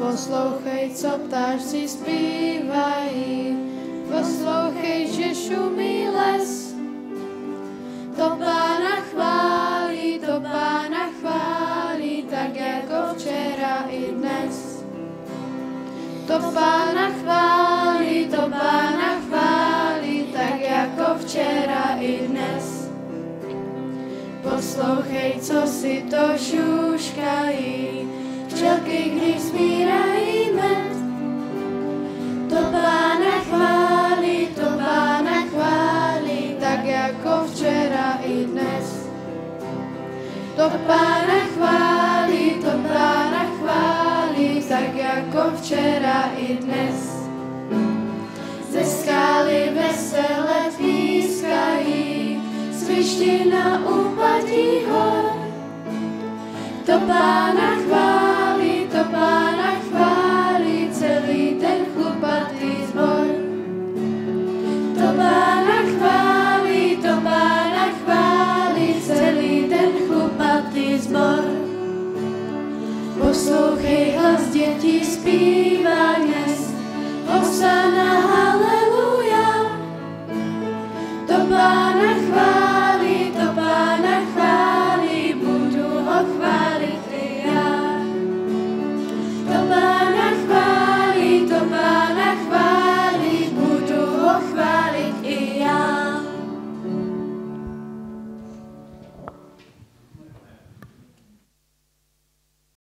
Poslouchej, co ptáčci zpívají, poslouchej, že šumí les. To pána chválí, to pána chválí, tak jako včera i dnes. To pána chválí, to pána chválí, tak jako včera i dnes. Poslouchej, co si to šuškají, včelky, když sbírají med. To pána chválí, to pána chválí, tak jako včera i dnes. To pána chválí, to pána chválí, tak jako včera i dnes. Ze skály vesele pískají, svišti na úpadí hor. To pána zbor. Poslouchej hlas dětí zpívá dnes, Hosana, haleluja, to Pána chválí.